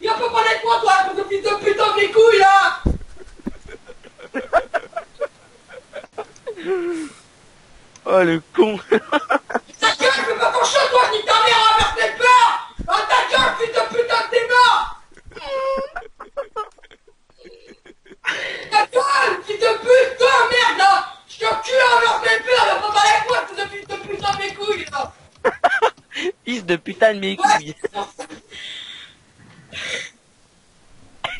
Il a pas parler de moi, toi, fils de putain de mes couilles, là oh le con. Ta gueule, je veux pas qu'on chante, toi, ni ta mère, envers tes peurs Ah, ta gueule, fils de putain de tes morts Ta gueule, fils de pute, toi, merde, là Je t'encule envers tes peurs, il a pas parler de moi, fils de fils de putain de mes couilles, là Fils de putain de mes couilles.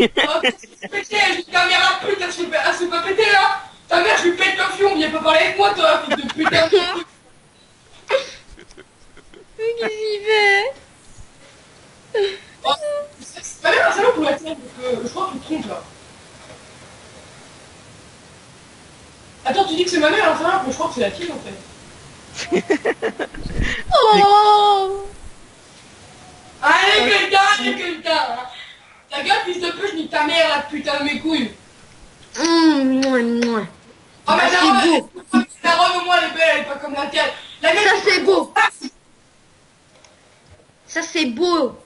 Oh, c'est pété, j'ai une caméra de pute, elle se fait, elle se fait pas péter, là Ta mère, je lui pète le fion, viens pas parler avec moi, toi, fils de putain de Mais qu'est-ce qu'il fait? Oh, c'est- pas bien un salon pour la tienne, parce que je crois que tu te trompes là. Attends, tu dis que c'est ma mère, hein, ça va, mais je crois que c'est la tienne en fait. Oh Quelqu'un hein. Ta gueule, fils de pute, nique ta mère, la putain de mes couilles. Mmh, mouah, mouah. Oh, mais la c'est robe, la robe, moi, elle est belle, elle est pas comme la tienne. La mienne, Ça, c'est- beau. Ça c'est beau.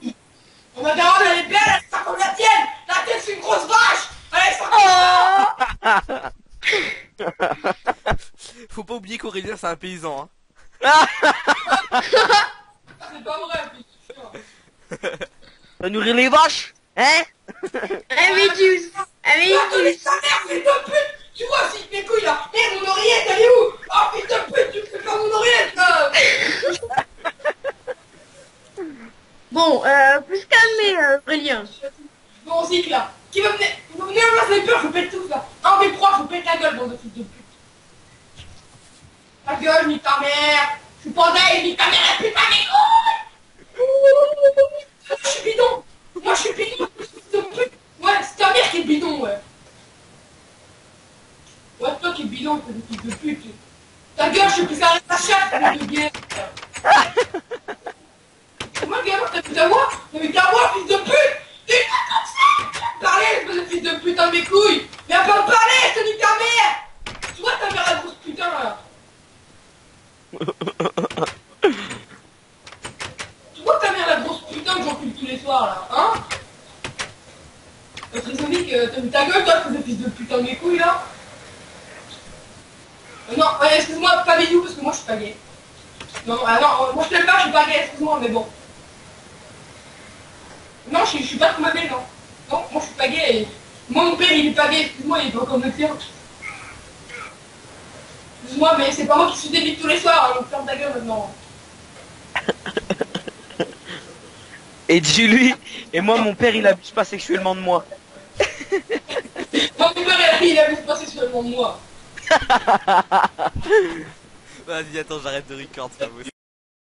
Oh, mais ta robe, elle est belle, elle est pas comme la tienne. La tienne, c'est une grosse vache. Elle est pas comme ça. Faut pas oublier qu'Aurélien c'est un paysan. Hein. C'est pas vrai, putain. Va nourrir les vaches, hein? Un Ah, mais méduse. ta mère, fils de pute Tu vois aussi mes couilles là Merde, mon oreillette, elle est où? Oh, fils de pute, tu me fais pas mon oreillette là Bon, euh, plus calmer, euh, Aurélien. Bon, cycle là. Qui veut venir? Vous venez ma sniper, je vous pète tous là. Un des trois, je vous pète la gueule, bande de fils de pute. Ta gueule, nique ta mère. Je suis pandaille, nique ta mère, la putain mes couilles Moi, je suis bidon Moi, je suis bidon, fils de pute Ouais, c'est ta mère qui est bidon, ouais Ouais, toi qui es bidon, fils de pute Ta gueule, je suis plus à la chatte, de guerre Moi, gamin, t'as vu ta voix? T'as ta voix, fils de pute? Tu es pas comme ça! Parler, espèce de fils de putain de mes couilles. Viens pas me parler, je te nique ta mère. Tu vois ta mère la grosse putain là. Tu vois ta mère la grosse putain que j'encule tous les soirs là, hein? Notre islamique, euh, t'as vu ta gueule toi, espèce de fils de putain de mes couilles là Non, excuse-moi, pas bisous parce que moi je suis pas gay. Non, ah non, euh, moi je t'aime pas, je suis pas gay, excuse-moi, mais bon. Non, je, suis- je suis pas comme ma belle, non. Non, moi je suis pas gay. et- Moi mon père il est pas gay, excuse-moi, il est pas comme le tien. Excuse-moi, mais c'est pas moi qui suis débile tous les soirs, hein, donc ferme ta gueule maintenant. Et dis-lui, et moi mon père il abuse pas sexuellement de moi. Moi mon père il, il a vu se passer seulement de moi. Vas-y attends j'arrête de record, c'est pas possible.